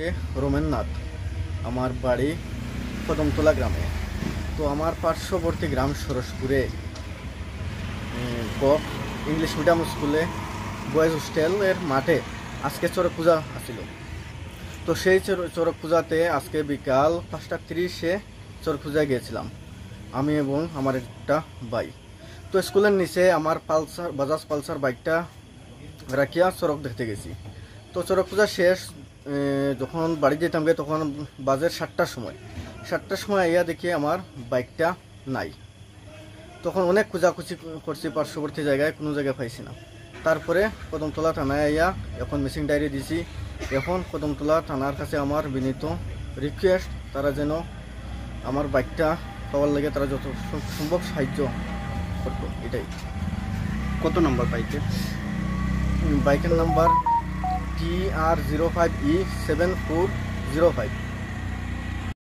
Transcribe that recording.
হচ্ছে রোমেন নাথ, আমার বাড়ি কদমতলা গ্রামে। তো আমার পার্শ্ববর্তী গ্রাম সরসপুরে কক ইংলিশ মিডিয়াম স্কুলে বয়েজ হোস্টেলের মাঠে আজকে চড়ক পূজা আছিল। তো সেই চড়- চড়ক পূজাতে আজকে বিকাল পাঁচটা তিরিশে চড়ক পূজায় গিয়েছিলাম, আমি এবং আমার একটা ভাই। তো স্কুলের নিচে আমার পালসার, বাজাজ পালসার বাইকটা রাখিয়া চড়ক দেখতে গেছি। তো চড়ক পূজা শেষ যখন বাড়ি যেতাম গে তখন বাজের সাতটার সময়। সাতটার সময় আইয়া দেখি আমার বাইকটা নাই। তখন অনেক খোঁজাখুঁজি করছি পার্শ্ববর্তী জায়গায় কোনো জায়গায় পাইছি না। তারপরে কদমতলা থানায় আইয়া এখন মিসিং ডায়েরি দিছি। এখন কদমতলা থানার কাছে আমার বিনীত রিকোয়েস্ট তারা যেন আমার বাইকটা পাওয়ার লাগে তারা যত সম্ভব সাহায্য করতো এটাই। কত নম্বর বাইকের? বাইকের number T R zero five E seven four zero five